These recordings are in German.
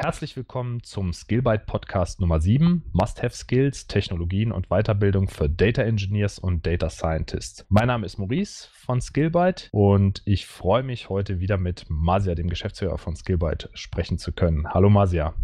Herzlich willkommen zum Skillbyte Podcast Nummer 7, Must-Have Skills, Technologien und Weiterbildung für Data Engineers und Data Scientists. Mein Name ist Maurice von Skillbyte und ich freue mich heute wieder mit Masia, dem Geschäftsführer von Skillbyte, sprechen zu können. Hallo Masia.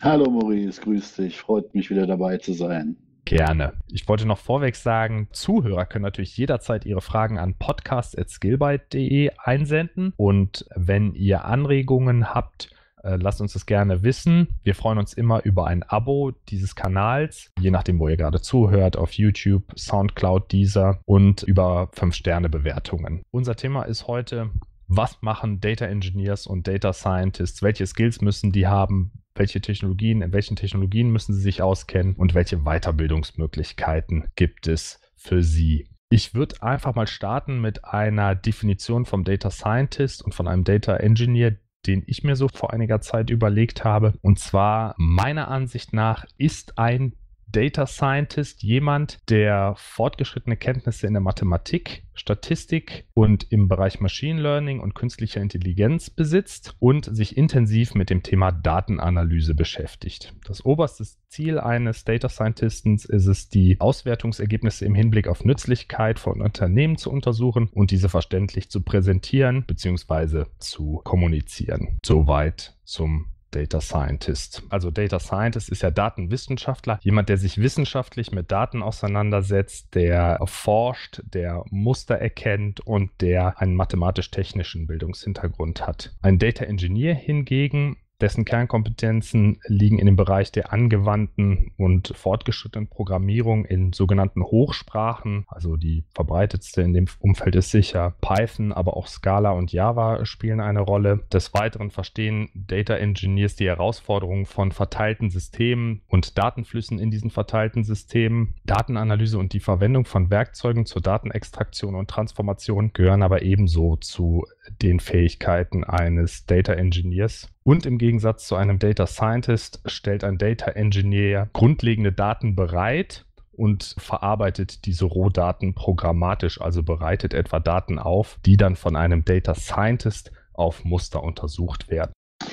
Hallo Maurice, grüß dich. Freut mich wieder dabei zu sein. Gerne. Ich wollte noch vorweg sagen, Zuhörer können natürlich jederzeit ihre Fragen an podcast.skillbyte.de einsenden und wenn ihr Anregungen habt, lasst uns das gerne wissen. Wir freuen uns immer über ein Abo dieses Kanals, je nachdem, wo ihr gerade zuhört, auf YouTube, Soundcloud, Deezer und über 5-Sterne-Bewertungen. Unser Thema ist heute, was machen Data Engineers und Data Scientists? Welche Skills müssen die haben? Welche Technologien, in welchen Technologien müssen sie sich auskennen und welche Weiterbildungsmöglichkeiten gibt es für sie? Ich würde einfach mal starten mit einer Definition vom Data Scientist und von einem Data Engineer, den ich mir so vor einiger Zeit überlegt habe. Und zwar meiner Ansicht nach ist ein Data Scientist jemand, der fortgeschrittene Kenntnisse in der Mathematik, Statistik und im Bereich Machine Learning und künstlicher Intelligenz besitzt und sich intensiv mit dem Thema Datenanalyse beschäftigt. Das oberste Ziel eines Data Scientisten ist es, die Auswertungsergebnisse im Hinblick auf Nützlichkeit von Unternehmen zu untersuchen und diese verständlich zu präsentieren bzw. zu kommunizieren. Soweit zum Data Scientist. Also Data Scientist ist ja Datenwissenschaftler, jemand, der sich wissenschaftlich mit Daten auseinandersetzt, der forscht, der Muster erkennt und der einen mathematisch-technischen Bildungshintergrund hat. Ein Data Engineer hingegen dessen Kernkompetenzen liegen in dem Bereich der angewandten und fortgeschrittenen Programmierung in sogenannten Hochsprachen. Also die verbreitetste in dem Umfeld ist sicher Python, aber auch Scala und Java spielen eine Rolle. Des Weiteren verstehen Data Engineers die Herausforderungen von verteilten Systemen und Datenflüssen in diesen verteilten Systemen. Datenanalyse und die Verwendung von Werkzeugen zur Datenextraktion und Transformation gehören aber ebenso zu den Fähigkeiten eines Data Engineers. Und im Gegensatz zu einem Data Scientist stellt ein Data Engineer grundlegende Daten bereit und verarbeitet diese Rohdaten programmatisch, also bereitet etwa Daten auf, die dann von einem Data Scientist auf Muster untersucht werden.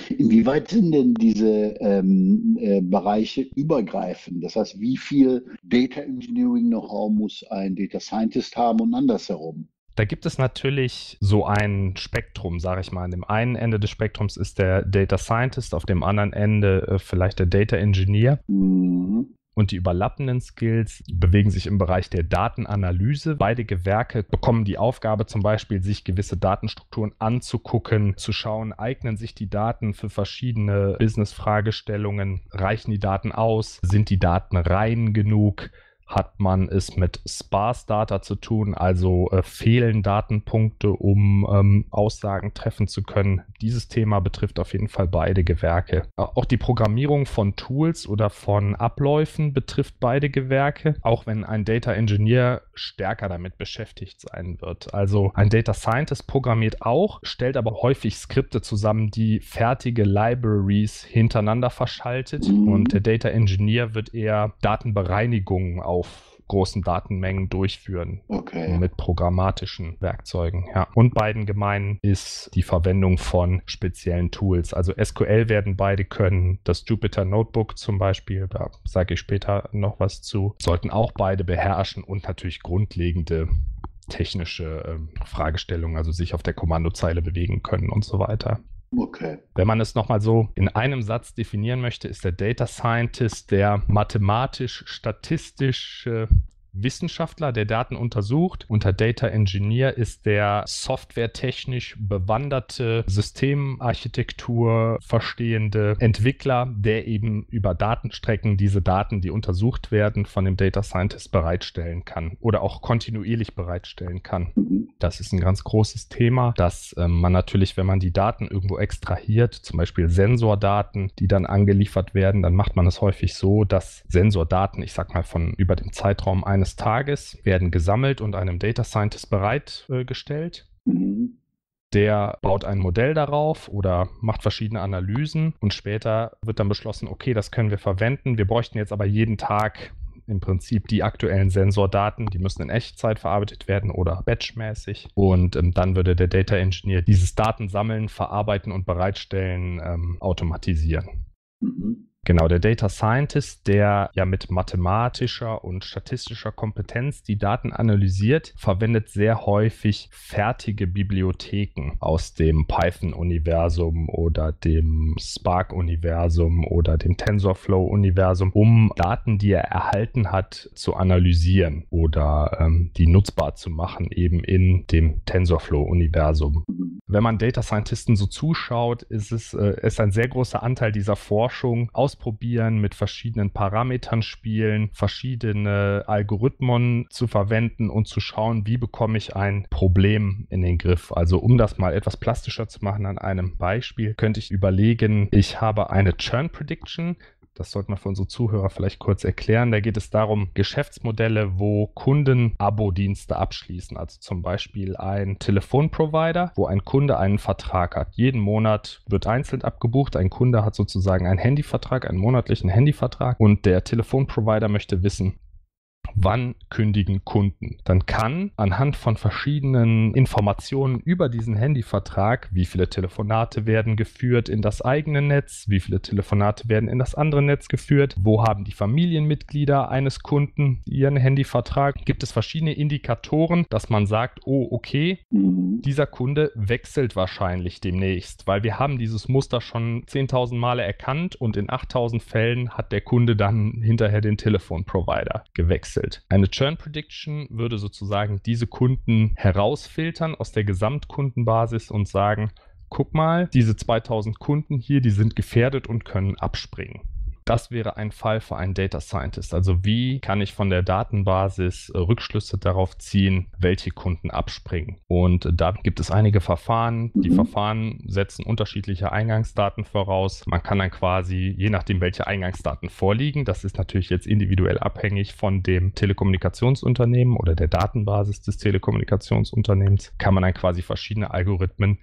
Inwieweit sind denn diese ähm, äh, Bereiche übergreifend? Das heißt, wie viel Data Engineering Know-how muss ein Data Scientist haben und andersherum? Da gibt es natürlich so ein Spektrum, sage ich mal. An dem einen Ende des Spektrums ist der Data Scientist, auf dem anderen Ende äh, vielleicht der Data Engineer. Mhm. Und die überlappenden Skills bewegen sich im Bereich der Datenanalyse. Beide Gewerke bekommen die Aufgabe zum Beispiel, sich gewisse Datenstrukturen anzugucken, zu schauen, eignen sich die Daten für verschiedene Business-Fragestellungen, reichen die Daten aus, sind die Daten rein genug, hat man es mit Sparse Data zu tun, also äh, fehlen Datenpunkte, um ähm, Aussagen treffen zu können. Dieses Thema betrifft auf jeden Fall beide Gewerke. Auch die Programmierung von Tools oder von Abläufen betrifft beide Gewerke, auch wenn ein Data Engineer stärker damit beschäftigt sein wird. Also ein Data Scientist programmiert auch, stellt aber häufig Skripte zusammen, die fertige Libraries hintereinander verschaltet und der Data Engineer wird eher Datenbereinigungen auf großen Datenmengen durchführen. Okay. Mit programmatischen Werkzeugen. Ja. Und beiden gemein ist die Verwendung von speziellen Tools. Also SQL werden beide können. Das Jupyter Notebook zum Beispiel, da sage ich später noch was zu, sollten auch beide beherrschen und natürlich grundlegende technische äh, Fragestellungen, also sich auf der Kommandozeile bewegen können und so weiter. Okay. Wenn man es nochmal so in einem Satz definieren möchte, ist der Data Scientist der mathematisch-statistische Wissenschaftler, der Daten untersucht. Unter Data Engineer ist der softwaretechnisch bewanderte, Systemarchitektur verstehende Entwickler, der eben über Datenstrecken diese Daten, die untersucht werden, von dem Data Scientist bereitstellen kann oder auch kontinuierlich bereitstellen kann. Das ist ein ganz großes Thema, dass äh, man natürlich, wenn man die Daten irgendwo extrahiert, zum Beispiel Sensordaten, die dann angeliefert werden, dann macht man es häufig so, dass Sensordaten, ich sag mal von über dem Zeitraum eines eines Tages werden gesammelt und einem Data Scientist bereitgestellt. Mhm. Der baut ein Modell darauf oder macht verschiedene Analysen und später wird dann beschlossen, okay, das können wir verwenden. Wir bräuchten jetzt aber jeden Tag im Prinzip die aktuellen Sensordaten, die müssen in Echtzeit verarbeitet werden oder batchmäßig. Und ähm, dann würde der Data Engineer dieses Datensammeln, verarbeiten und bereitstellen ähm, automatisieren. Mhm. Genau, der Data Scientist, der ja mit mathematischer und statistischer Kompetenz die Daten analysiert, verwendet sehr häufig fertige Bibliotheken aus dem Python-Universum oder dem Spark-Universum oder dem TensorFlow-Universum, um Daten, die er erhalten hat, zu analysieren oder ähm, die nutzbar zu machen, eben in dem TensorFlow-Universum. Wenn man Data Scientisten so zuschaut, ist es äh, ist ein sehr großer Anteil dieser Forschung aus ausprobieren, mit verschiedenen Parametern spielen, verschiedene Algorithmen zu verwenden und zu schauen, wie bekomme ich ein Problem in den Griff. Also um das mal etwas plastischer zu machen an einem Beispiel, könnte ich überlegen, ich habe eine Churn Prediction, das sollte man für unsere Zuhörer vielleicht kurz erklären. Da geht es darum, Geschäftsmodelle, wo Kunden Abo-Dienste abschließen. Also zum Beispiel ein Telefonprovider, wo ein Kunde einen Vertrag hat. Jeden Monat wird einzeln abgebucht. Ein Kunde hat sozusagen einen Handyvertrag, einen monatlichen Handyvertrag. Und der Telefonprovider möchte wissen, wann kündigen Kunden. Dann kann anhand von verschiedenen Informationen über diesen Handyvertrag, wie viele Telefonate werden geführt in das eigene Netz, wie viele Telefonate werden in das andere Netz geführt, wo haben die Familienmitglieder eines Kunden ihren Handyvertrag, gibt es verschiedene Indikatoren, dass man sagt, oh okay, mhm. dieser Kunde wechselt wahrscheinlich demnächst, weil wir haben dieses Muster schon 10.000 Male erkannt und in 8.000 Fällen hat der Kunde dann hinterher den Telefonprovider gewechselt gewechselt. Eine Churn Prediction würde sozusagen diese Kunden herausfiltern aus der Gesamtkundenbasis und sagen, guck mal, diese 2000 Kunden hier, die sind gefährdet und können abspringen. Das wäre ein Fall für einen Data Scientist. Also wie kann ich von der Datenbasis äh, Rückschlüsse darauf ziehen, welche Kunden abspringen? Und da gibt es einige Verfahren. Die mhm. Verfahren setzen unterschiedliche Eingangsdaten voraus. Man kann dann quasi, je nachdem, welche Eingangsdaten vorliegen, das ist natürlich jetzt individuell abhängig von dem Telekommunikationsunternehmen oder der Datenbasis des Telekommunikationsunternehmens, kann man dann quasi verschiedene Algorithmen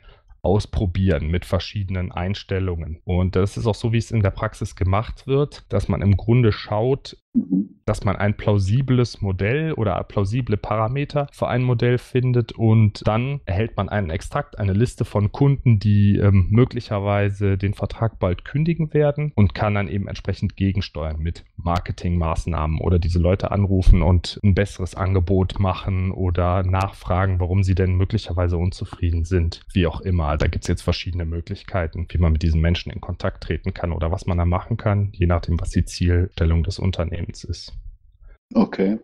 ausprobieren mit verschiedenen Einstellungen. Und das ist auch so, wie es in der Praxis gemacht wird, dass man im Grunde schaut, Mhm. dass man ein plausibles Modell oder plausible Parameter für ein Modell findet und dann erhält man einen Extrakt, eine Liste von Kunden, die ähm, möglicherweise den Vertrag bald kündigen werden und kann dann eben entsprechend gegensteuern mit Marketingmaßnahmen oder diese Leute anrufen und ein besseres Angebot machen oder nachfragen, warum sie denn möglicherweise unzufrieden sind, wie auch immer. Da gibt es jetzt verschiedene Möglichkeiten, wie man mit diesen Menschen in Kontakt treten kann oder was man da machen kann, je nachdem, was die Zielstellung des Unternehmens Unternehmens ist. Okay.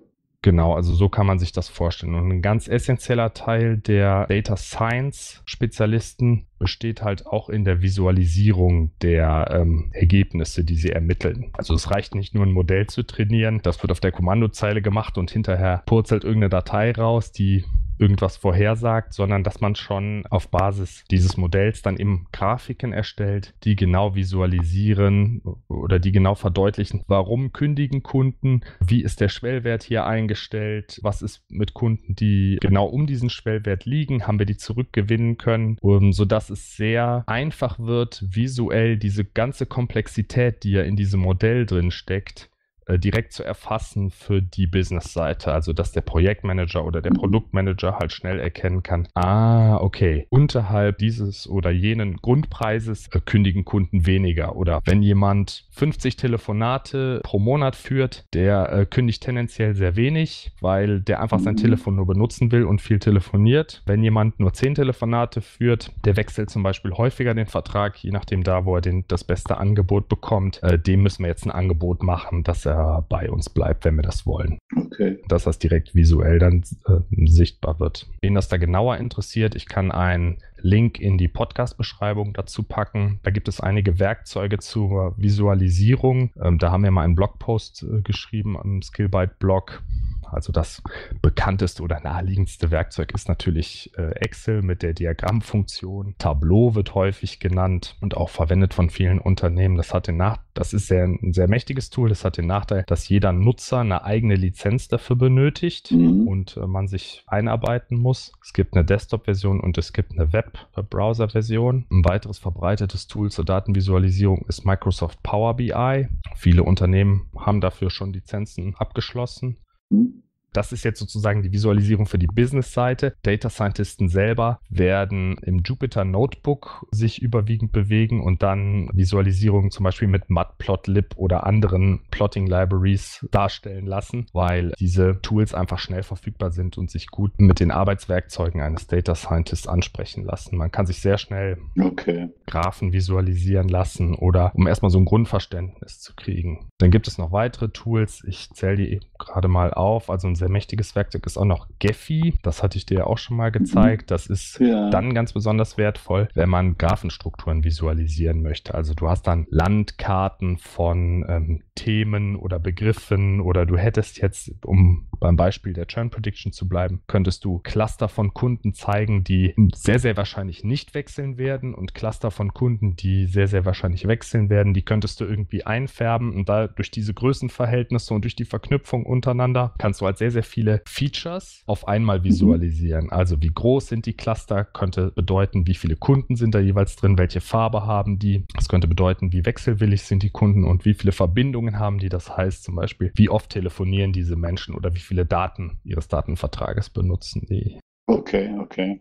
Genau, also so kann man sich das vorstellen. Und ein ganz essentieller Teil der Data Science Spezialisten besteht halt auch in der Visualisierung der ähm, Ergebnisse, die sie ermitteln. Also es reicht nicht nur ein Modell zu trainieren, das wird auf der Kommandozeile gemacht und hinterher purzelt irgendeine Datei raus, die irgendwas vorhersagt, sondern dass man schon auf Basis dieses Modells dann eben Grafiken erstellt, die genau visualisieren oder die genau verdeutlichen, warum kündigen Kunden, wie ist der Schwellwert hier eingestellt, was ist mit Kunden, die genau um diesen Schwellwert liegen, haben wir die zurückgewinnen können, um, sodass es sehr einfach wird, visuell diese ganze Komplexität, die ja in diesem Modell drin steckt, direkt zu erfassen für die Business-Seite. Also, dass der Projektmanager oder der Produktmanager halt schnell erkennen kann, ah, okay, unterhalb dieses oder jenen Grundpreises äh, kündigen Kunden weniger. Oder wenn jemand 50 Telefonate pro Monat führt, der äh, kündigt tendenziell sehr wenig, weil der einfach sein mhm. Telefon nur benutzen will und viel telefoniert. Wenn jemand nur 10 Telefonate führt, der wechselt zum Beispiel häufiger den Vertrag, je nachdem da, wo er den, das beste Angebot bekommt. Äh, dem müssen wir jetzt ein Angebot machen, dass er er bei uns bleibt, wenn wir das wollen. Okay. Dass das direkt visuell dann äh, sichtbar wird. Wen das da genauer interessiert, ich kann einen Link in die Podcast-Beschreibung dazu packen. Da gibt es einige Werkzeuge zur Visualisierung. Ähm, da haben wir mal einen Blogpost äh, geschrieben am Skillbyte-Blog. Also das bekannteste oder naheliegendste Werkzeug ist natürlich äh, Excel mit der Diagrammfunktion. Tableau wird häufig genannt und auch verwendet von vielen Unternehmen. Das hat den Nach das ist sehr, ein sehr mächtiges Tool. Das hat den Nachteil, dass jeder Nutzer eine eigene Lizenz dafür benötigt mhm. und äh, man sich einarbeiten muss. Es gibt eine Desktop-Version und es gibt eine Web-Browser-Version. Ein weiteres verbreitetes Tool zur Datenvisualisierung ist Microsoft Power BI. Viele Unternehmen haben dafür schon Lizenzen abgeschlossen. Mhm. Das ist jetzt sozusagen die Visualisierung für die Business-Seite. Data Scientisten selber werden im Jupyter Notebook sich überwiegend bewegen und dann Visualisierungen zum Beispiel mit Matplotlib oder anderen Plotting Libraries darstellen lassen, weil diese Tools einfach schnell verfügbar sind und sich gut mit den Arbeitswerkzeugen eines Data Scientists ansprechen lassen. Man kann sich sehr schnell okay. Graphen visualisieren lassen oder um erstmal so ein Grundverständnis zu kriegen. Dann gibt es noch weitere Tools. Ich zähle die gerade mal auf. Also ein sehr mächtiges Werkzeug ist auch noch Gephi. Das hatte ich dir ja auch schon mal gezeigt. Das ist ja. dann ganz besonders wertvoll, wenn man Graphenstrukturen visualisieren möchte. Also du hast dann Landkarten von ähm, Themen oder Begriffen oder du hättest jetzt, um beim Beispiel der Churn Prediction zu bleiben, könntest du Cluster von Kunden zeigen, die sehr, sehr wahrscheinlich nicht wechseln werden und Cluster von Kunden, die sehr, sehr wahrscheinlich wechseln werden. Die könntest du irgendwie einfärben und da durch diese Größenverhältnisse und durch die Verknüpfung untereinander kannst du halt sehr, sehr viele Features auf einmal mhm. visualisieren. Also wie groß sind die Cluster, könnte bedeuten, wie viele Kunden sind da jeweils drin, welche Farbe haben die. Das könnte bedeuten, wie wechselwillig sind die Kunden und wie viele Verbindungen haben die. Das heißt zum Beispiel, wie oft telefonieren diese Menschen oder wie viele Daten ihres Datenvertrages benutzen die. Okay, okay.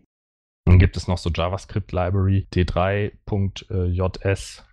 Dann gibt es noch so JavaScript Library D3.js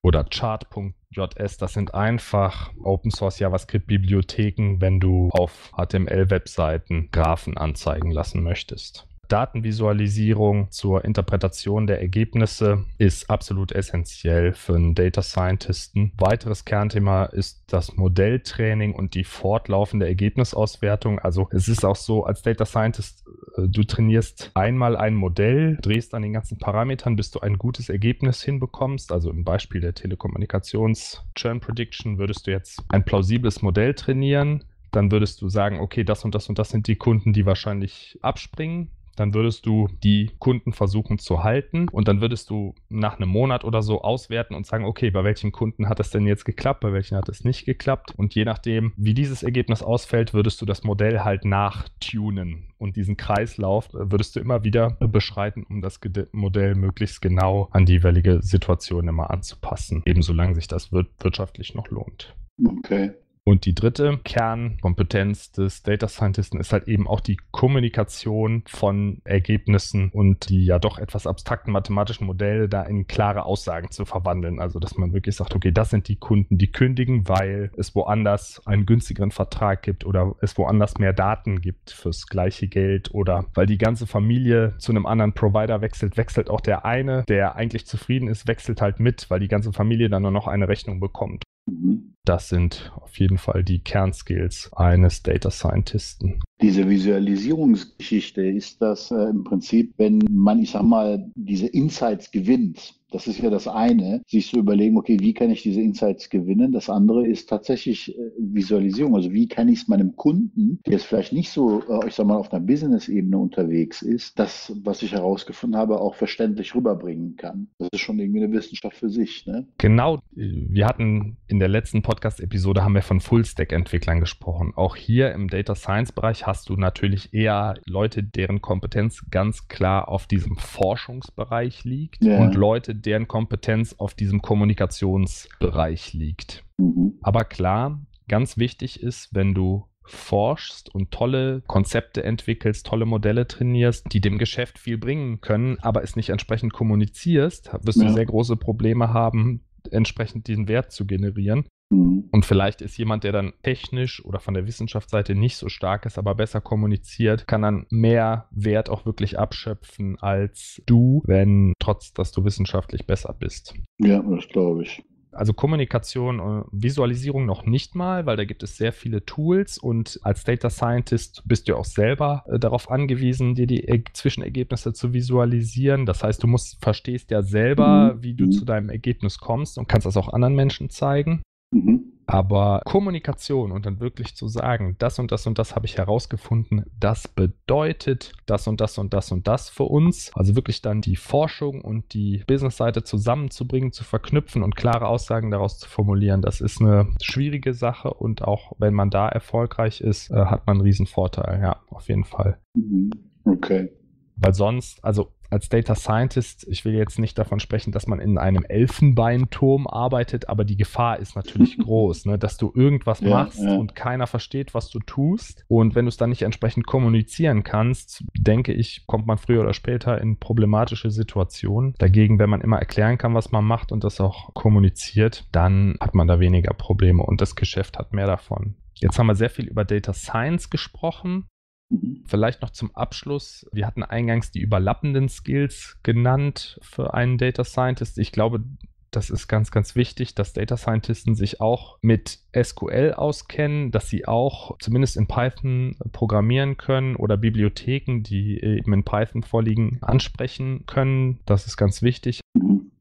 oder Chart.js. Das sind einfach Open Source JavaScript Bibliotheken, wenn du auf HTML-Webseiten Graphen anzeigen lassen möchtest. Datenvisualisierung zur Interpretation der Ergebnisse ist absolut essentiell für einen Data Scientisten. Weiteres Kernthema ist das Modelltraining und die fortlaufende Ergebnisauswertung. Also es ist auch so, als Data Scientist, äh, du trainierst einmal ein Modell, drehst an den ganzen Parametern, bis du ein gutes Ergebnis hinbekommst. Also im Beispiel der Telekommunikations Churn Prediction würdest du jetzt ein plausibles Modell trainieren. Dann würdest du sagen, okay, das und das und das sind die Kunden, die wahrscheinlich abspringen dann würdest du die Kunden versuchen zu halten und dann würdest du nach einem Monat oder so auswerten und sagen, okay, bei welchen Kunden hat es denn jetzt geklappt, bei welchen hat es nicht geklappt und je nachdem, wie dieses Ergebnis ausfällt, würdest du das Modell halt nachtunen und diesen Kreislauf würdest du immer wieder beschreiten, um das Modell möglichst genau an die jeweilige Situation immer anzupassen, eben solange sich das wirtschaftlich noch lohnt. Okay. Und die dritte Kernkompetenz des Data Scientisten ist halt eben auch die Kommunikation von Ergebnissen und die ja doch etwas abstrakten mathematischen Modelle da in klare Aussagen zu verwandeln. Also, dass man wirklich sagt, okay, das sind die Kunden, die kündigen, weil es woanders einen günstigeren Vertrag gibt oder es woanders mehr Daten gibt fürs gleiche Geld oder weil die ganze Familie zu einem anderen Provider wechselt, wechselt auch der eine, der eigentlich zufrieden ist, wechselt halt mit, weil die ganze Familie dann nur noch eine Rechnung bekommt. Mhm. Das sind auf jeden Fall die Kernskills eines Data Scientisten. Diese Visualisierungsgeschichte ist das äh, im Prinzip, wenn man, ich sag mal, diese Insights gewinnt. Das ist ja das eine, sich zu überlegen, okay, wie kann ich diese Insights gewinnen? Das andere ist tatsächlich äh, Visualisierung. Also wie kann ich es meinem Kunden, der jetzt vielleicht nicht so, äh, ich sag mal, auf einer Business-Ebene unterwegs ist, das, was ich herausgefunden habe, auch verständlich rüberbringen kann. Das ist schon irgendwie eine Wissenschaft für sich. Ne? Genau. Wir hatten in der letzten Podcast-Episode haben wir von Full-Stack-Entwicklern gesprochen. Auch hier im Data Science-Bereich hast du natürlich eher Leute, deren Kompetenz ganz klar auf diesem Forschungsbereich liegt ja. und Leute, deren Kompetenz auf diesem Kommunikationsbereich liegt. Mhm. Aber klar, ganz wichtig ist, wenn du forschst und tolle Konzepte entwickelst, tolle Modelle trainierst, die dem Geschäft viel bringen können, aber es nicht entsprechend kommunizierst, wirst ja. du sehr große Probleme haben, entsprechend diesen Wert zu generieren. Mhm. Und vielleicht ist jemand, der dann technisch oder von der Wissenschaftsseite nicht so stark ist, aber besser kommuniziert, kann dann mehr Wert auch wirklich abschöpfen als du, wenn trotz, dass du wissenschaftlich besser bist. Ja, das glaube ich. Also Kommunikation und Visualisierung noch nicht mal, weil da gibt es sehr viele Tools und als Data Scientist bist du auch selber äh, darauf angewiesen, dir die er Zwischenergebnisse zu visualisieren. Das heißt, du musst, verstehst ja selber, mhm. wie du mhm. zu deinem Ergebnis kommst und kannst das auch anderen Menschen zeigen. Mhm. Aber Kommunikation und dann wirklich zu sagen, das und das und das habe ich herausgefunden, das bedeutet das und das und das und das für uns. Also wirklich dann die Forschung und die Business-Seite zusammenzubringen, zu verknüpfen und klare Aussagen daraus zu formulieren, das ist eine schwierige Sache und auch wenn man da erfolgreich ist, äh, hat man einen riesen Vorteil. Ja, auf jeden Fall. Mhm. Okay. Weil sonst, also als Data Scientist, ich will jetzt nicht davon sprechen, dass man in einem Elfenbeinturm arbeitet, aber die Gefahr ist natürlich groß, ne? dass du irgendwas ja, machst ja. und keiner versteht, was du tust. Und wenn du es dann nicht entsprechend kommunizieren kannst, denke ich, kommt man früher oder später in problematische Situationen. Dagegen, wenn man immer erklären kann, was man macht und das auch kommuniziert, dann hat man da weniger Probleme und das Geschäft hat mehr davon. Jetzt haben wir sehr viel über Data Science gesprochen. Mhm. Vielleicht noch zum Abschluss. Wir hatten eingangs die überlappenden Skills genannt für einen Data Scientist. Ich glaube, das ist ganz, ganz wichtig, dass Data Scientisten sich auch mit SQL auskennen, dass sie auch zumindest in Python programmieren können oder Bibliotheken, die eben in Python vorliegen, ansprechen können. Das ist ganz wichtig.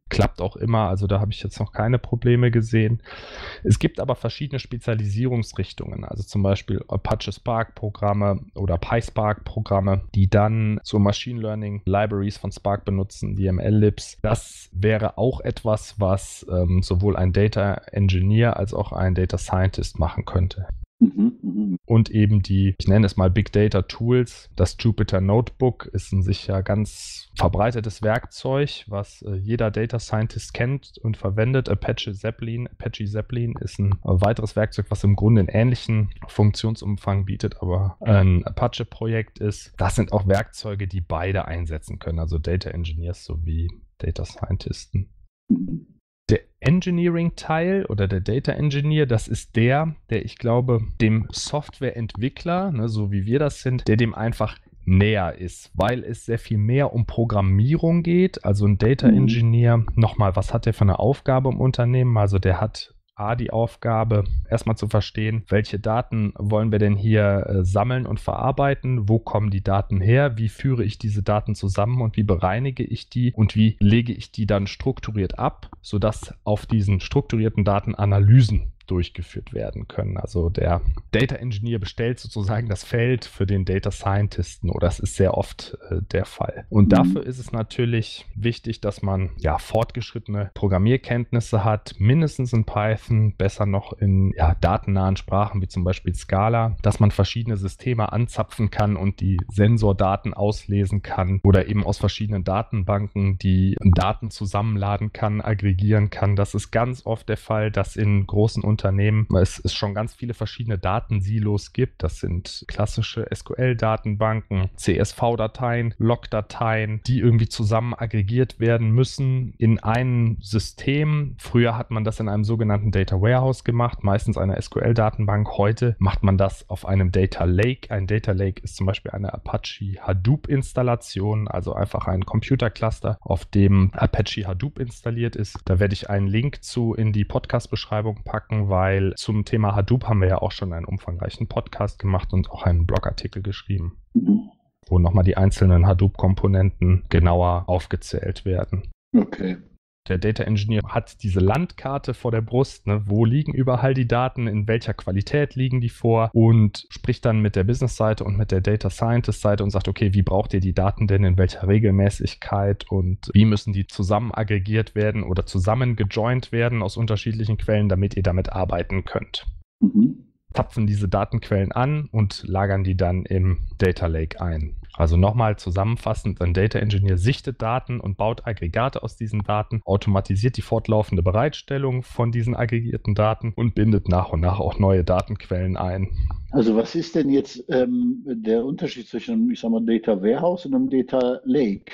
Klappt auch immer. Also da habe ich jetzt noch keine Probleme gesehen. Es gibt aber verschiedene Spezialisierungsrichtungen, also zum Beispiel Apache Spark Programme oder PySpark Programme, die dann so Machine Learning Libraries von Spark benutzen, die ML-Libs. Das wäre auch etwas, was ähm, sowohl ein Data Engineer als auch ein Data Scientist machen könnte. Mhm, mhm. Und eben die, ich nenne es mal Big Data Tools. Das Jupyter Notebook ist ein sicher ganz verbreitetes Werkzeug, was äh, jeder Data Scientist kennt und verwendet. Apache Zeppelin. Apache Zeppelin ist ein weiteres Werkzeug, was im Grunde einen ähnlichen Funktionsumfang bietet, aber ein Apache-Projekt ist. Das sind auch Werkzeuge, die beide einsetzen können, also Data Engineers sowie Data Scientisten. Mhm. Der Engineering-Teil oder der Data Engineer, das ist der, der ich glaube, dem Softwareentwickler, ne, so wie wir das sind, der dem einfach näher ist, weil es sehr viel mehr um Programmierung geht. Also ein Data mhm. Engineer, nochmal, was hat der für eine Aufgabe im Unternehmen? Also der hat A, die Aufgabe, erstmal zu verstehen, welche Daten wollen wir denn hier äh, sammeln und verarbeiten, wo kommen die Daten her, wie führe ich diese Daten zusammen und wie bereinige ich die? Und wie lege ich die dann strukturiert ab, sodass auf diesen strukturierten Daten Analysen durchgeführt werden können. Also der Data Engineer bestellt sozusagen das Feld für den Data Scientisten oder das ist sehr oft äh, der Fall. Und mhm. dafür ist es natürlich wichtig, dass man ja fortgeschrittene Programmierkenntnisse hat, mindestens in Python, besser noch in ja, datennahen Sprachen wie zum Beispiel Scala, dass man verschiedene Systeme anzapfen kann und die Sensordaten auslesen kann oder eben aus verschiedenen Datenbanken die Daten zusammenladen kann, aggregieren kann. Das ist ganz oft der Fall, dass in großen Unternehmen Unternehmen es, es schon ganz viele verschiedene Datensilos gibt. Das sind klassische SQL-Datenbanken, CSV-Dateien, Log-Dateien, die irgendwie zusammen aggregiert werden müssen in ein System. Früher hat man das in einem sogenannten Data Warehouse gemacht, meistens einer SQL-Datenbank. Heute macht man das auf einem Data Lake. Ein Data Lake ist zum Beispiel eine Apache Hadoop-Installation, also einfach ein Computercluster, auf dem Apache Hadoop installiert ist. Da werde ich einen Link zu in die Podcast-Beschreibung packen, weil zum Thema Hadoop haben wir ja auch schon einen umfangreichen Podcast gemacht und auch einen Blogartikel geschrieben, mhm. wo nochmal die einzelnen Hadoop-Komponenten genauer aufgezählt werden. Okay der Data Engineer hat diese Landkarte vor der Brust, ne? wo liegen überall die Daten, in welcher Qualität liegen die vor und spricht dann mit der Business-Seite und mit der Data Scientist-Seite und sagt, okay, wie braucht ihr die Daten denn, in welcher Regelmäßigkeit und wie müssen die zusammen aggregiert werden oder zusammen gejoint werden aus unterschiedlichen Quellen, damit ihr damit arbeiten könnt. Mhm tapfen diese Datenquellen an und lagern die dann im Data Lake ein. Also nochmal zusammenfassend, ein Data Engineer sichtet Daten und baut Aggregate aus diesen Daten, automatisiert die fortlaufende Bereitstellung von diesen aggregierten Daten und bindet nach und nach auch neue Datenquellen ein. Also was ist denn jetzt ähm, der Unterschied zwischen, ich sag mal, Data Warehouse und einem Data Lake?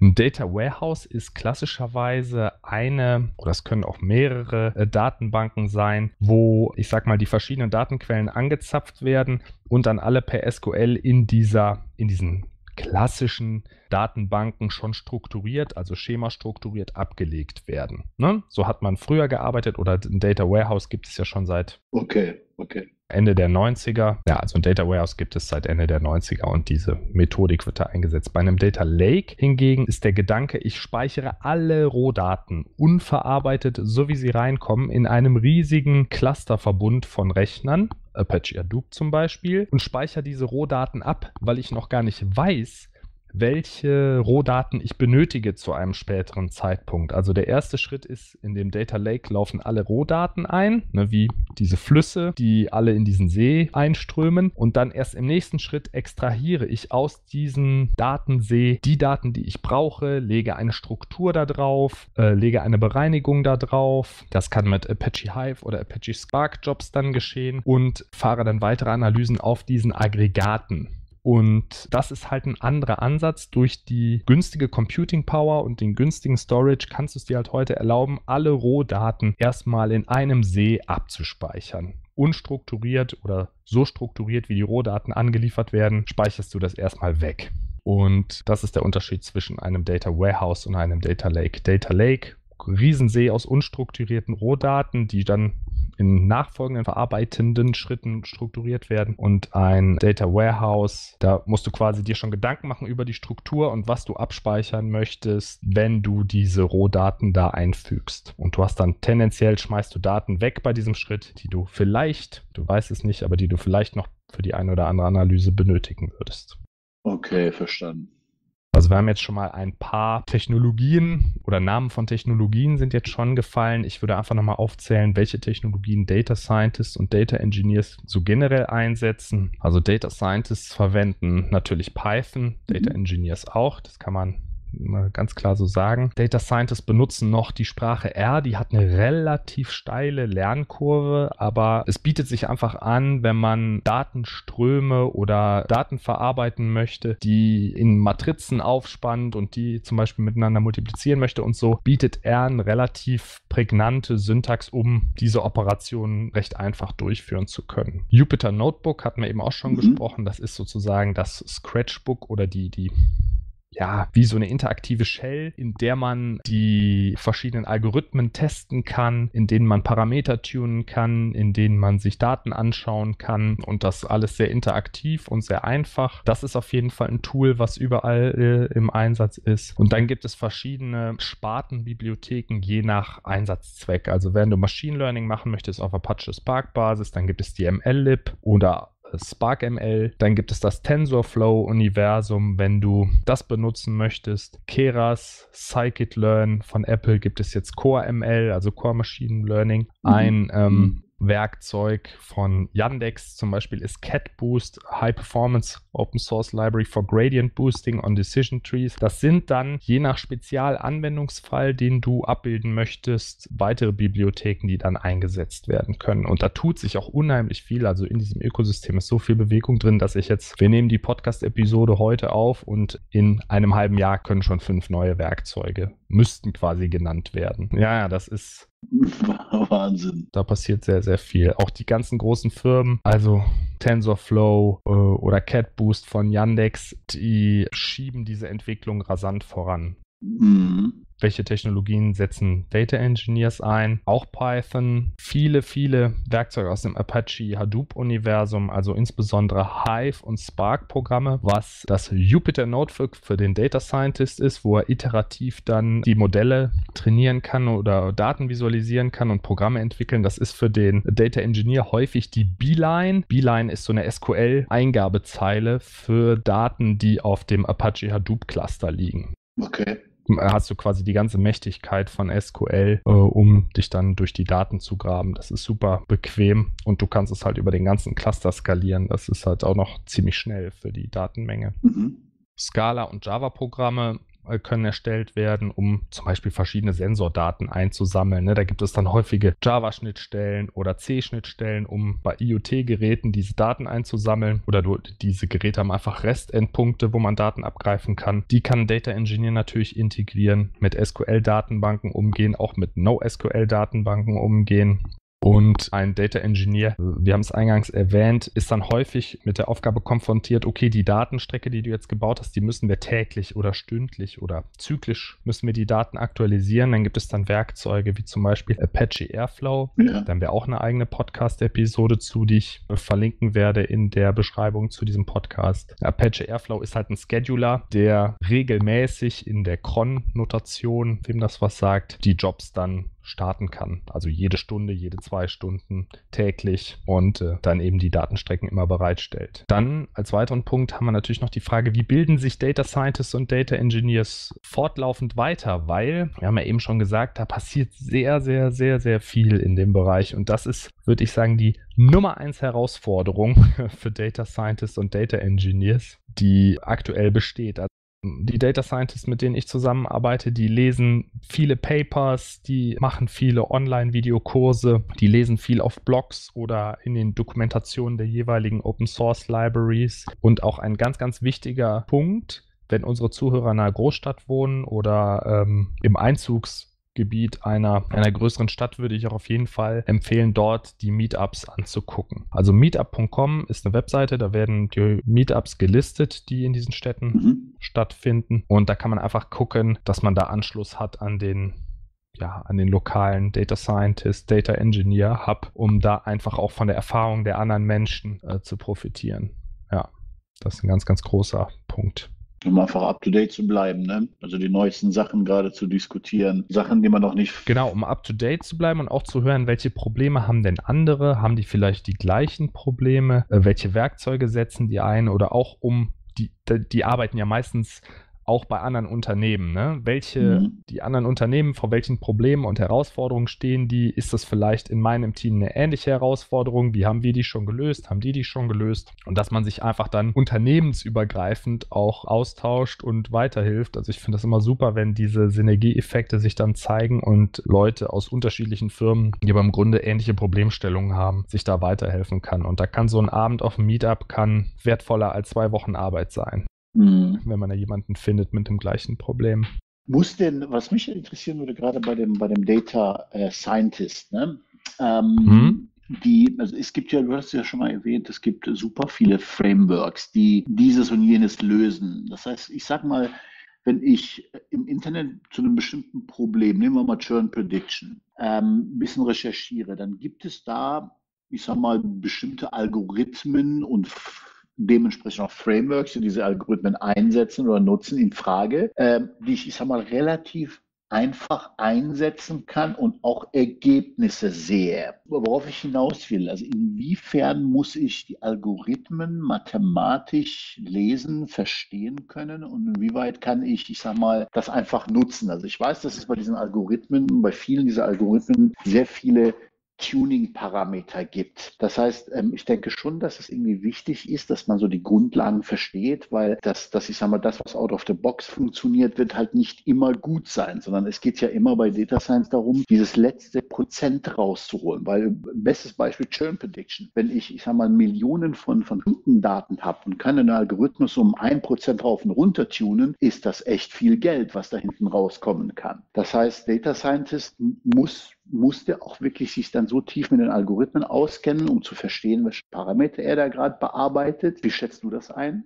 Ein Data Warehouse ist klassischerweise eine, oder es können auch mehrere äh, Datenbanken sein, wo, ich sag mal, die verschiedenen Datenquellen angezapft werden und dann alle per SQL in dieser, in diesen klassischen Datenbanken schon strukturiert, also schemastrukturiert abgelegt werden. Ne? So hat man früher gearbeitet oder ein Data Warehouse gibt es ja schon seit okay, okay. Ende der 90er. Ja, also ein Data Warehouse gibt es seit Ende der 90er und diese Methodik wird da eingesetzt. Bei einem Data Lake hingegen ist der Gedanke, ich speichere alle Rohdaten unverarbeitet, so wie sie reinkommen, in einem riesigen Clusterverbund von Rechnern, Apache Hadoop zum Beispiel, und speichere diese Rohdaten ab, weil ich noch gar nicht weiß, welche Rohdaten ich benötige zu einem späteren Zeitpunkt. Also der erste Schritt ist, in dem Data Lake laufen alle Rohdaten ein, ne, wie diese Flüsse, die alle in diesen See einströmen. Und dann erst im nächsten Schritt extrahiere ich aus diesem Datensee die Daten, die ich brauche, lege eine Struktur da drauf, äh, lege eine Bereinigung da drauf. Das kann mit Apache Hive oder Apache Spark Jobs dann geschehen und fahre dann weitere Analysen auf diesen Aggregaten. Und das ist halt ein anderer Ansatz. Durch die günstige Computing Power und den günstigen Storage kannst du es dir halt heute erlauben, alle Rohdaten erstmal in einem See abzuspeichern. Unstrukturiert oder so strukturiert, wie die Rohdaten angeliefert werden, speicherst du das erstmal weg. Und das ist der Unterschied zwischen einem Data Warehouse und einem Data Lake. Data Lake, Riesensee aus unstrukturierten Rohdaten, die dann in nachfolgenden verarbeitenden Schritten strukturiert werden und ein Data Warehouse, da musst du quasi dir schon Gedanken machen über die Struktur und was du abspeichern möchtest, wenn du diese Rohdaten da einfügst. Und du hast dann tendenziell schmeißt du Daten weg bei diesem Schritt, die du vielleicht, du weißt es nicht, aber die du vielleicht noch für die eine oder andere Analyse benötigen würdest. Okay, verstanden. Also wir haben jetzt schon mal ein paar Technologien oder Namen von Technologien sind jetzt schon gefallen. Ich würde einfach nochmal aufzählen, welche Technologien Data Scientists und Data Engineers so generell einsetzen. Also Data Scientists verwenden natürlich Python, Data mhm. Engineers auch. Das kann man ganz klar so sagen. Data Scientists benutzen noch die Sprache R, die hat eine relativ steile Lernkurve, aber es bietet sich einfach an, wenn man Datenströme oder Daten verarbeiten möchte, die in Matrizen aufspannt und die zum Beispiel miteinander multiplizieren möchte und so, bietet R eine relativ prägnante Syntax, um diese Operationen recht einfach durchführen zu können. Jupyter Notebook hatten wir eben auch schon mhm. gesprochen, das ist sozusagen das Scratchbook oder die, die ja, wie so eine interaktive Shell, in der man die verschiedenen Algorithmen testen kann, in denen man Parameter tunen kann, in denen man sich Daten anschauen kann und das alles sehr interaktiv und sehr einfach. Das ist auf jeden Fall ein Tool, was überall äh, im Einsatz ist. Und dann gibt es verschiedene Spartenbibliotheken je nach Einsatzzweck. Also wenn du Machine Learning machen möchtest auf Apache Spark Basis, dann gibt es die MLlib oder SparkML. Dann gibt es das TensorFlow-Universum, wenn du das benutzen möchtest. Keras, Scikit-Learn von Apple gibt es jetzt CoreML, also Core Machine Learning. Mhm. Ein ähm, mhm. Werkzeug von Yandex zum Beispiel ist CatBoost, High Performance Open Source Library for Gradient Boosting on Decision Trees. Das sind dann je nach Spezialanwendungsfall, den du abbilden möchtest, weitere Bibliotheken, die dann eingesetzt werden können. Und da tut sich auch unheimlich viel. Also in diesem Ökosystem ist so viel Bewegung drin, dass ich jetzt, wir nehmen die Podcast-Episode heute auf und in einem halben Jahr können schon fünf neue Werkzeuge, müssten quasi genannt werden. Ja, ja, das ist Wahnsinn. Da passiert sehr, sehr viel. Auch die ganzen großen Firmen, also TensorFlow äh, oder CatBoost von Yandex, die schieben diese Entwicklung rasant voran. Mhm. Welche Technologien setzen Data Engineers ein? Auch Python. Viele, viele Werkzeuge aus dem Apache Hadoop-Universum, also insbesondere Hive und Spark-Programme, was das Jupyter Notebook für den Data Scientist ist, wo er iterativ dann die Modelle trainieren kann oder Daten visualisieren kann und Programme entwickeln. Das ist für den Data Engineer häufig die Beeline. Beeline ist so eine SQL-Eingabezeile für Daten, die auf dem Apache Hadoop-Cluster liegen. Okay hast du quasi die ganze Mächtigkeit von SQL, äh, um dich dann durch die Daten zu graben. Das ist super bequem und du kannst es halt über den ganzen Cluster skalieren. Das ist halt auch noch ziemlich schnell für die Datenmenge. Mhm. Scala und Java-Programme können erstellt werden, um zum Beispiel verschiedene Sensordaten einzusammeln. Ne? Da gibt es dann häufige Java-Schnittstellen oder C-Schnittstellen, um bei IoT-Geräten diese Daten einzusammeln. Oder diese Geräte haben einfach REST-Endpunkte, wo man Daten abgreifen kann. Die kann Data Engineer natürlich integrieren, mit SQL-Datenbanken umgehen, auch mit NoSQL-Datenbanken umgehen. Und ein Data Engineer, wir haben es eingangs erwähnt, ist dann häufig mit der Aufgabe konfrontiert, okay, die Datenstrecke, die du jetzt gebaut hast, die müssen wir täglich oder stündlich oder zyklisch müssen wir die Daten aktualisieren. Dann gibt es dann Werkzeuge wie zum Beispiel Apache Airflow. Ja. Da haben wir auch eine eigene Podcast-Episode zu, die ich verlinken werde in der Beschreibung zu diesem Podcast. Apache Airflow ist halt ein Scheduler, der regelmäßig in der Cron-Notation, wem das was sagt, die Jobs dann starten kann. Also jede Stunde, jede zwei Stunden täglich und äh, dann eben die Datenstrecken immer bereitstellt. Dann als weiteren Punkt haben wir natürlich noch die Frage, wie bilden sich Data Scientists und Data Engineers fortlaufend weiter? Weil, wir haben ja eben schon gesagt, da passiert sehr, sehr, sehr, sehr viel in dem Bereich und das ist, würde ich sagen, die Nummer eins Herausforderung für Data Scientists und Data Engineers, die aktuell besteht. Die Data Scientists, mit denen ich zusammenarbeite, die lesen viele Papers, die machen viele Online-Videokurse, die lesen viel auf Blogs oder in den Dokumentationen der jeweiligen Open Source Libraries. Und auch ein ganz, ganz wichtiger Punkt, wenn unsere Zuhörer in einer Großstadt wohnen oder ähm, im Einzugs Gebiet einer, einer größeren Stadt würde ich auch auf jeden Fall empfehlen, dort die Meetups anzugucken. Also meetup.com ist eine Webseite, da werden die Meetups gelistet, die in diesen Städten mhm. stattfinden. Und da kann man einfach gucken, dass man da Anschluss hat an den ja, an den lokalen Data Scientist, Data Engineer Hub, um da einfach auch von der Erfahrung der anderen Menschen äh, zu profitieren. Ja, das ist ein ganz, ganz großer Punkt um einfach up to date zu bleiben, ne? Also die neuesten Sachen gerade zu diskutieren, Sachen, die man noch nicht. Genau, um up to date zu bleiben und auch zu hören, welche Probleme haben denn andere? Haben die vielleicht die gleichen Probleme? Äh, welche Werkzeuge setzen die ein? Oder auch um die, die arbeiten ja meistens auch bei anderen Unternehmen. Ne? Welche, mhm. die anderen Unternehmen, vor welchen Problemen und Herausforderungen stehen die? Ist das vielleicht in meinem Team eine ähnliche Herausforderung? Wie haben wir die schon gelöst? Haben die die schon gelöst? Und dass man sich einfach dann unternehmensübergreifend auch austauscht und weiterhilft. Also ich finde das immer super, wenn diese Synergieeffekte sich dann zeigen und Leute aus unterschiedlichen Firmen, die aber im Grunde ähnliche Problemstellungen haben, sich da weiterhelfen kann. Und da kann so ein Abend auf dem Meetup kann wertvoller als zwei Wochen Arbeit sein mhm. wenn man da jemanden findet mit dem gleichen Problem. Muss denn, was mich interessieren würde, gerade bei dem, bei dem Data äh, Scientist, ne? Ähm, mhm. Die, also es gibt ja, du hast ja schon mal erwähnt, es gibt super viele Frameworks, die dieses und jenes lösen. Das heißt, ich sag mal, wenn ich im Internet zu einem bestimmten Problem, nehmen wir mal Churn Prediction, ähm, ein bisschen recherchiere, dann gibt es da, ich sag mal, bestimmte Algorithmen und dementsprechend auch Frameworks, die diese Algorithmen einsetzen oder nutzen, in Frage, äh, die ich, ich sag mal, relativ einfach einsetzen kann und auch Ergebnisse sehe. Worauf ich hinaus will, also inwiefern muss ich die Algorithmen mathematisch lesen, verstehen können und inwieweit kann ich, ich sag mal, das einfach nutzen. Also ich weiß, dass es bei diesen Algorithmen, bei vielen dieser Algorithmen sehr viele Tuning-Parameter gibt. Das heißt, ähm, ich denke schon, dass es irgendwie wichtig ist, dass man so die Grundlagen versteht, weil das, das ich sage mal, das, was out of the box funktioniert, wird halt nicht immer gut sein, sondern es geht ja immer bei Data Science darum, dieses letzte Prozent rauszuholen. Weil bestes Beispiel Churn Prediction. Wenn ich, ich sage mal, Millionen von, von Kundendaten habe und kann einen Algorithmus um ein Prozent rauf und runter tunen, ist das echt viel Geld, was da hinten rauskommen kann. Das heißt, Data Scientist muss musste auch wirklich sich dann so tief mit den Algorithmen auskennen, um zu verstehen, welche Parameter er da gerade bearbeitet. Wie schätzt du das ein?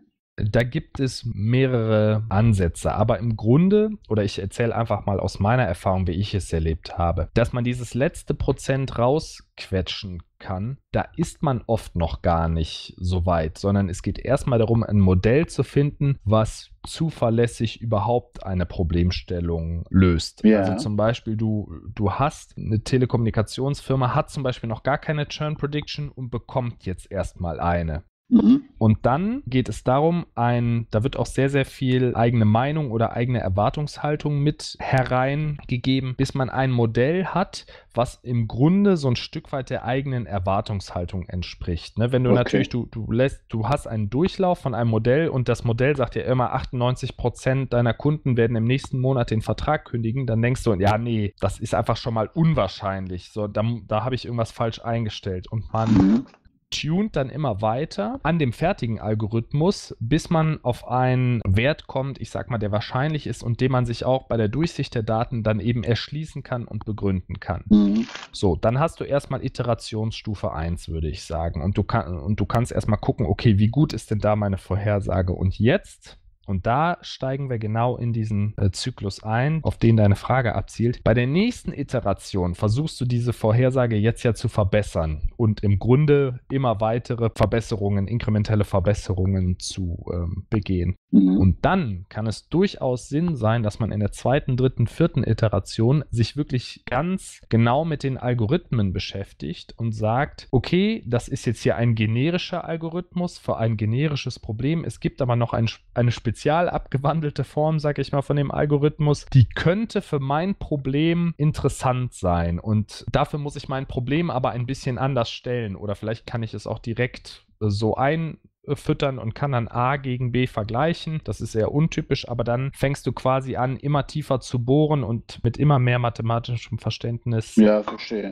Da gibt es mehrere Ansätze, aber im Grunde, oder ich erzähle einfach mal aus meiner Erfahrung, wie ich es erlebt habe, dass man dieses letzte Prozent rausquetschen kann, da ist man oft noch gar nicht so weit, sondern es geht erstmal darum, ein Modell zu finden, was zuverlässig überhaupt eine Problemstellung löst. Ja. Also zum Beispiel, du, du hast eine Telekommunikationsfirma, hat zum Beispiel noch gar keine Churn Prediction und bekommt jetzt erstmal eine. Mhm. Und dann geht es darum, ein, da wird auch sehr, sehr viel eigene Meinung oder eigene Erwartungshaltung mit hereingegeben, bis man ein Modell hat, was im Grunde so ein Stück weit der eigenen Erwartungshaltung entspricht. Ne? Wenn du okay. natürlich, du, du lässt, du hast einen Durchlauf von einem Modell und das Modell sagt ja immer, 98 Prozent deiner Kunden werden im nächsten Monat den Vertrag kündigen, dann denkst du, ja, nee, das ist einfach schon mal unwahrscheinlich. So, da, da habe ich irgendwas falsch eingestellt. Und man tunt dann immer weiter an dem fertigen Algorithmus, bis man auf einen Wert kommt, ich sag mal, der wahrscheinlich ist und den man sich auch bei der Durchsicht der Daten dann eben erschließen kann und begründen kann. Mhm. So, dann hast du erstmal Iterationsstufe 1, würde ich sagen. Und du, kann, und du kannst erstmal gucken, okay, wie gut ist denn da meine Vorhersage? Und jetzt Und da steigen wir genau in diesen äh, Zyklus ein, auf den deine Frage abzielt. Bei der nächsten Iteration versuchst du diese Vorhersage jetzt ja zu verbessern und im Grunde immer weitere Verbesserungen, inkrementelle Verbesserungen zu ähm, begehen. Mhm. Und dann kann es durchaus Sinn sein, dass man in der zweiten, dritten, vierten Iteration sich wirklich ganz genau mit den Algorithmen beschäftigt und sagt, okay, das ist jetzt hier ein generischer Algorithmus für ein generisches Problem. Es gibt aber noch ein, eine spezial abgewandelte Form, sage ich mal, von dem Algorithmus, die könnte für mein Problem interessant sein. Und dafür muss ich mein Problem aber ein bisschen anders stellen. Oder vielleicht kann ich es auch direkt so ein füttern und kann dann A gegen B vergleichen. Das ist sehr untypisch, aber dann fängst du quasi an, immer tiefer zu bohren und mit immer mehr mathematischem Verständnis ja,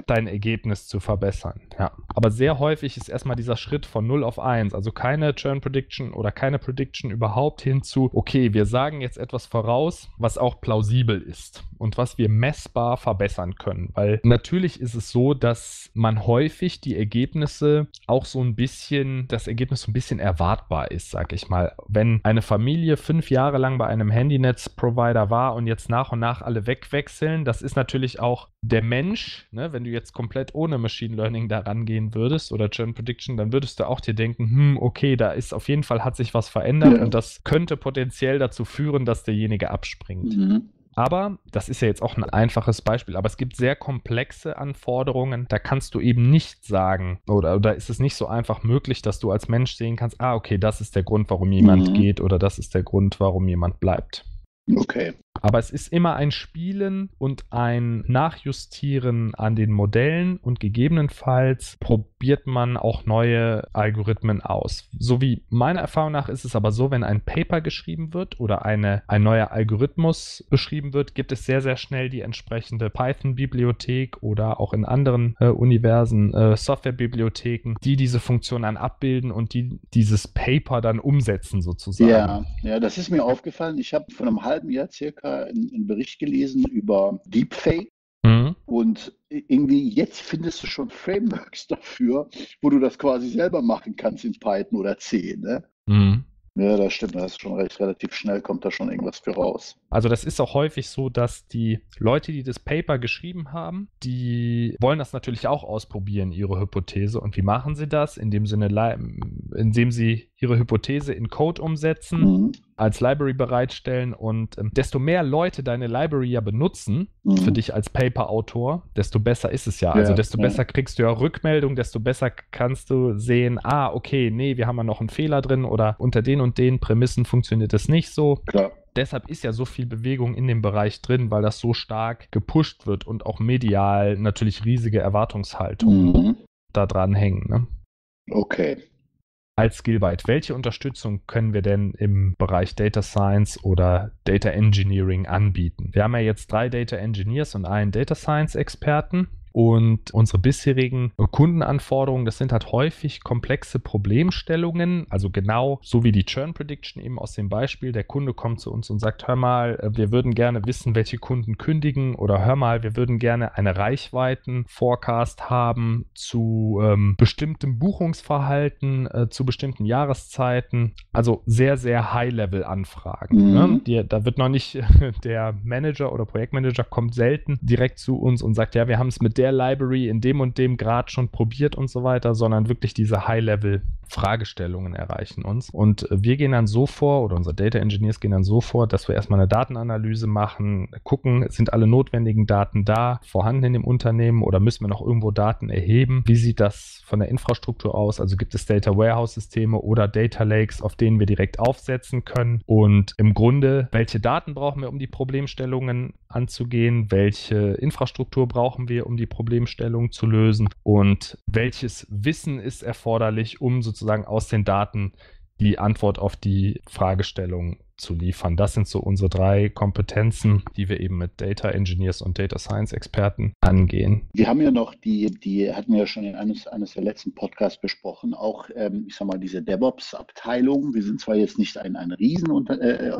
dein Ergebnis zu verbessern. Ja. Aber sehr häufig ist erstmal dieser Schritt von 0 auf 1, also keine Churn Prediction oder keine Prediction überhaupt hinzu, okay, wir sagen jetzt etwas voraus, was auch plausibel ist und was wir messbar verbessern können. Weil natürlich ist es so, dass man häufig die Ergebnisse auch so ein bisschen, das Ergebnis so ein bisschen erwartbar ist, sag ich mal. Wenn eine Familie fünf Jahre lang bei einem Handynetz-Provider war und jetzt nach und nach alle wegwechseln, das ist natürlich auch der Mensch, ne, wenn du jetzt komplett ohne Machine Learning da rangehen würdest oder Churn Prediction, dann würdest du auch dir denken, hm, okay, da ist auf jeden Fall hat sich was verändert ja. und das könnte potenziell dazu führen, dass derjenige abspringt. Mhm. Aber das ist ja jetzt auch ein einfaches Beispiel, aber es gibt sehr komplexe Anforderungen. Da kannst du eben nicht sagen, oder, oder ist es nicht so einfach möglich, dass du als Mensch sehen kannst, ah, okay, das ist der Grund, warum jemand mhm. geht oder das ist der Grund, warum jemand bleibt. Okay. Aber es ist immer ein Spielen und ein Nachjustieren an den Modellen und gegebenenfalls probiert man auch neue Algorithmen aus. So wie meiner Erfahrung nach ist es aber so, wenn ein Paper geschrieben wird oder eine, ein neuer Algorithmus beschrieben wird, gibt es sehr, sehr schnell die entsprechende Python-Bibliothek oder auch in anderen äh, Universen äh, Software-Bibliotheken, die diese Funktion dann abbilden und die dieses Paper dann umsetzen sozusagen. Ja, ja das ist mir aufgefallen. Ich habe vor einem halben Jahr circa einen, einen Bericht gelesen über Deepfake. Mhm. Und irgendwie jetzt findest du schon Frameworks dafür, wo du das quasi selber machen kannst in Python oder C. Ne? Mhm. Ja, das stimmt. Das ist schon recht relativ schnell, kommt da schon irgendwas für raus. Also das ist auch häufig so, dass die Leute, die das Paper geschrieben haben, die wollen das natürlich auch ausprobieren, ihre Hypothese. Und wie machen sie das? In dem Sinne, indem sie ihre Hypothese in Code umsetzen, mhm. als Library bereitstellen und ähm, desto mehr Leute deine Library ja benutzen, mhm. für dich als Paper-Autor, desto besser ist es ja. Also ja desto ja. besser kriegst du ja Rückmeldung, desto besser kannst du sehen, ah, okay, nee, wir haben ja noch einen Fehler drin oder unter den und den Prämissen funktioniert es nicht so. Klar deshalb ist ja so viel Bewegung in dem Bereich drin, weil das so stark gepusht wird und auch medial natürlich riesige Erwartungshaltungen mhm. da dran hängen. Ne? Okay. Als Skillbyte, welche Unterstützung können wir denn im Bereich Data Science oder Data Engineering anbieten? Wir haben ja jetzt drei Data Engineers und einen Data Science Experten. Und unsere bisherigen Kundenanforderungen, das sind halt häufig komplexe Problemstellungen, also genau so wie die Churn Prediction eben aus dem Beispiel. Der Kunde kommt zu uns und sagt, hör mal, äh, wir würden gerne wissen, welche Kunden kündigen oder hör mal, wir würden gerne eine Reichweiten-Forecast haben zu ähm, bestimmtem Buchungsverhalten, äh, zu bestimmten Jahreszeiten. Also sehr, sehr High-Level-Anfragen. Mhm. Ne? Die, da wird noch nicht der Manager oder Projektmanager kommt selten direkt zu uns und sagt, ja, wir haben es mit der Library in dem und dem Grad schon probiert und so weiter, sondern wirklich diese High-Level Fragestellungen erreichen uns. Und wir gehen dann so vor, oder unsere Data Engineers gehen dann so vor, dass wir erstmal eine Datenanalyse machen, gucken, sind alle notwendigen Daten da, vorhanden in dem Unternehmen oder müssen wir noch irgendwo Daten erheben? Wie sieht das von der Infrastruktur aus? Also gibt es Data Warehouse Systeme oder Data Lakes, auf denen wir direkt aufsetzen können? Und im Grunde, welche Daten brauchen wir, um die Problemstellungen anzugehen? Welche Infrastruktur brauchen wir, um die Problemstellung zu lösen? Und welches Wissen ist erforderlich, um sozusagen aus den Daten die Antwort auf die Fragestellung zu liefern. Das sind so unsere drei Kompetenzen, die wir eben mit Data Engineers und Data Science Experten angehen. Wir haben ja noch die, die hatten wir ja schon in eines, eines der letzten Podcasts besprochen, auch, ähm, ich sag mal, diese DevOps-Abteilung. Wir sind zwar jetzt nicht ein, ein riesen äh,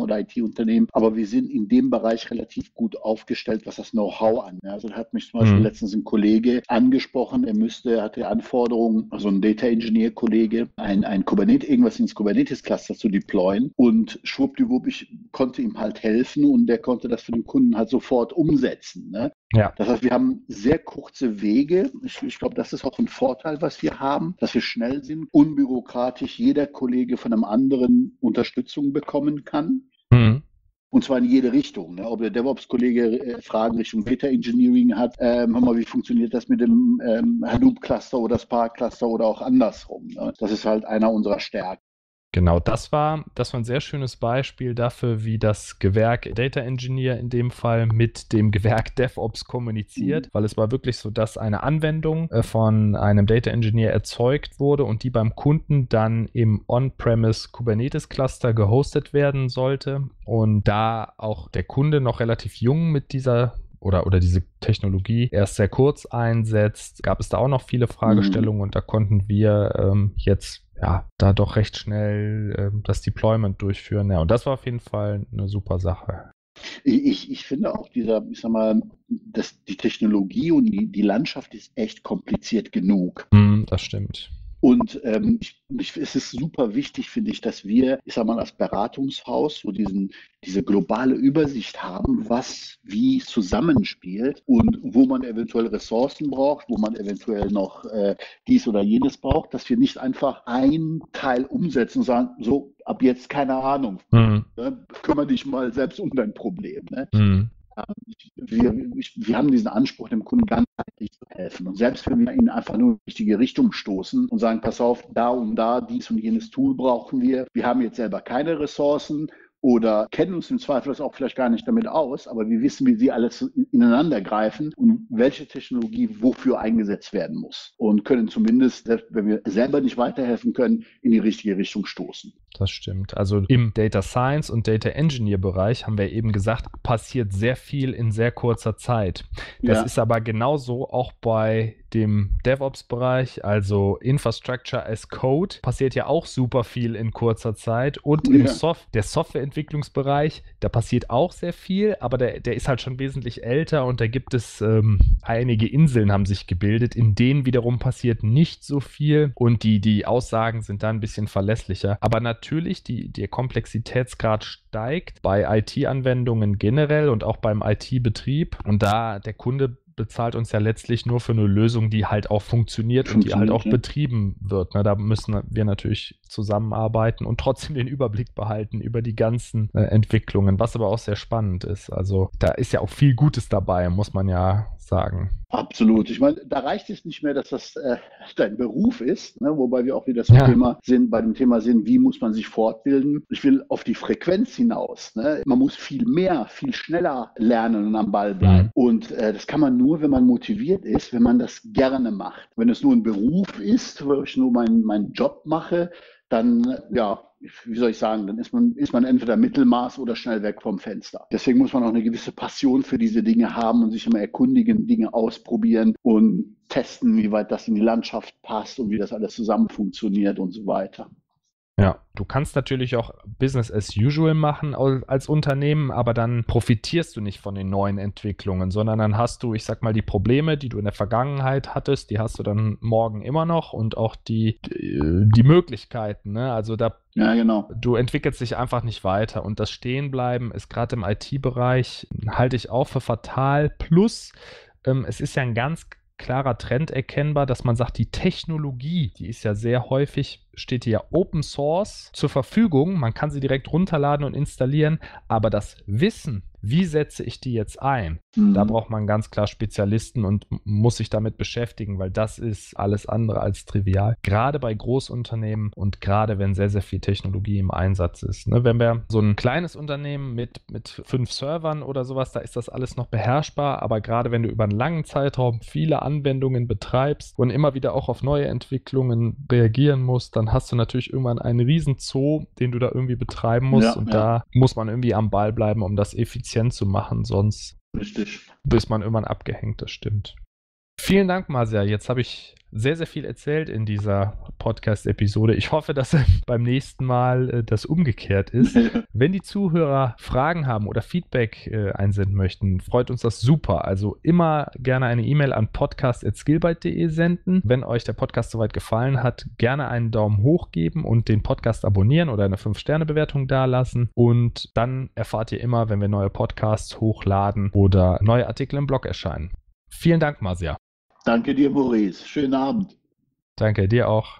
oder IT-Unternehmen, aber wir sind in dem Bereich relativ gut aufgestellt, was das Know-how an. Also da hat mich zum Beispiel mhm. letztens ein Kollege angesprochen, er müsste, hatte Anforderungen, also ein Data Engineer-Kollege, ein, ein Kubernetes, irgendwas ins Kubernetes-Cluster zu deployen und schwuppdiwupp, ich konnte ihm halt helfen und der konnte das für den Kunden halt sofort umsetzen. Ne? Ja. Das heißt, wir haben sehr kurze Wege. Ich, ich glaube, das ist auch ein Vorteil, was wir haben, dass wir schnell sind, unbürokratisch, jeder Kollege von einem anderen Unterstützung bekommen kann. Mhm. Und zwar in jede Richtung. Ne? Ob der DevOps-Kollege äh, Fragen Richtung Data Engineering hat, ähm, hör mal, wie funktioniert das mit dem ähm, Hadoop-Cluster oder Spark-Cluster oder auch andersrum. Ne? Das ist halt einer unserer Stärken. Genau, das war, das war ein sehr schönes Beispiel dafür, wie das Gewerk Data Engineer in dem Fall mit dem Gewerk DevOps kommuniziert, mhm. weil es war wirklich so, dass eine Anwendung äh, von einem Data Engineer erzeugt wurde und die beim Kunden dann im On-Premise Kubernetes Cluster gehostet werden sollte. Und da auch der Kunde noch relativ jung mit dieser oder, oder diese Technologie erst sehr kurz einsetzt, gab es da auch noch viele Fragestellungen mhm. und da konnten wir ähm, jetzt ja, da doch recht schnell äh, das Deployment durchführen. Ja, und das war auf jeden Fall eine super Sache. Ich, ich finde auch dieser, ich sag mal, dass die Technologie und die, die Landschaft ist echt kompliziert genug. Mm, das stimmt. Und ähm, ich, ich, es ist super wichtig, finde ich, dass wir, ich sag mal, als Beratungshaus so diesen, diese globale Übersicht haben, was wie zusammenspielt und wo man eventuell Ressourcen braucht, wo man eventuell noch äh, dies oder jenes braucht, dass wir nicht einfach ein Teil umsetzen und sagen, so, ab jetzt keine Ahnung. Mhm. Ne? Kümmere dich mal selbst um dein Problem. Ne? Mhm wir, wir haben diesen Anspruch, dem Kunden ganzheitlich zu helfen. Und selbst wenn wir ihn einfach nur in die richtige Richtung stoßen und sagen, pass auf, da und da, dies und jenes Tool brauchen wir. Wir haben jetzt selber keine Ressourcen oder kennen uns im Zweifel auch vielleicht gar nicht damit aus, aber wir wissen, wie sie alles ineinander greifen und welche Technologie wofür eingesetzt werden muss und können zumindest, wenn wir selber nicht weiterhelfen können, in die richtige Richtung stoßen. Das stimmt. Also im Data Science und Data Engineer Bereich haben wir eben gesagt, passiert sehr viel in sehr kurzer Zeit. Das ja. ist aber genauso auch bei dem DevOps-Bereich, also Infrastructure as Code, passiert ja auch super viel in kurzer Zeit. Und ja. im Soft der Softwareentwicklungsbereich, da passiert auch sehr viel, aber der, der ist halt schon wesentlich älter und da gibt es ähm, einige Inseln haben sich gebildet, in denen wiederum passiert nicht so viel und die, die Aussagen sind da ein bisschen verlässlicher. Aber natürlich, die, der Komplexitätsgrad steigt bei IT-Anwendungen generell und auch beim IT-Betrieb. Und da der Kunde bezahlt uns ja letztlich nur für eine Lösung, die halt auch funktioniert, funktioniert und die halt auch ja. betrieben wird. Ne? Da müssen wir natürlich zusammenarbeiten und trotzdem den Überblick behalten über die ganzen äh, Entwicklungen, was aber auch sehr spannend ist. Also da ist ja auch viel Gutes dabei, muss man ja sagen. Absolut. Ich meine, da reicht es nicht mehr, dass das äh, dein Beruf ist, ne? wobei wir auch wieder das ja. Thema sind, bei dem Thema sind, wie muss man sich fortbilden. Ich will auf die Frequenz hinaus. Ne? Man muss viel mehr, viel schneller lernen und am Ball bleiben. Mhm. Und äh, das kann man nur, wenn man motiviert ist, wenn man das gerne macht. Wenn es nur ein Beruf ist, wo ich nur meinen mein Job mache, dann, ja, wie soll ich sagen, dann ist man, ist man entweder Mittelmaß oder schnell weg vom Fenster. Deswegen muss man auch eine gewisse Passion für diese Dinge haben und sich immer erkundigen, Dinge ausprobieren und testen, wie weit das in die Landschaft passt und wie das alles zusammen funktioniert und so weiter. Ja, du kannst natürlich auch Business as usual machen als Unternehmen, aber dann profitierst du nicht von den neuen Entwicklungen, sondern dann hast du, ich sag mal, die Probleme, die du in der Vergangenheit hattest, die hast du dann morgen immer noch und auch die, die, Möglichkeiten. Ne? Also da ja, genau. Du entwickelst dich einfach nicht weiter und das Stehenbleiben ist gerade im IT-Bereich, halte ich auch für fatal. Plus, ähm, es ist ja ein ganz klarer Trend erkennbar, dass man sagt, die Technologie, die ist ja sehr häufig, steht hier Open Source zur Verfügung. Man kann sie direkt runterladen und installieren, aber das Wissen, wie setze ich die jetzt ein? Mhm. Da braucht man ganz klar Spezialisten und muss sich damit beschäftigen, weil das ist alles andere als trivial. Gerade bei Großunternehmen und gerade wenn sehr, sehr viel Technologie im Einsatz ist. Ne, wenn wir so ein kleines Unternehmen mit, mit fünf Servern oder sowas, da ist das alles noch beherrschbar, aber gerade wenn du über einen langen Zeitraum viele Anwendungen betreibst und immer wieder auch auf neue Entwicklungen reagieren musst, dann hast du natürlich irgendwann einen riesen Zoo, den du da irgendwie betreiben musst ja, und ja. da muss man irgendwie am Ball bleiben, um das effizient zu machen, sonst Richtig. ist man irgendwann abgehängt, das stimmt. Vielen Dank, Marcia. Jetzt habe ich sehr, sehr viel erzählt in dieser Podcast-Episode. Ich hoffe, dass beim nächsten Mal äh, das umgekehrt ist. Wenn die Zuhörer Fragen haben oder Feedback äh, einsenden möchten, freut uns das super. Also immer gerne eine E-Mail an podcast.skillbyte.de senden. Wenn euch der Podcast soweit gefallen hat, gerne einen Daumen hoch geben und den Podcast abonnieren oder eine 5-Sterne-Bewertung dalassen. Und dann erfahrt ihr immer, wenn wir neue Podcasts hochladen oder neue Artikel im Blog erscheinen. Vielen Dank, Marcia. Danke dir, Maurice. Schönen Abend. Danke dir auch.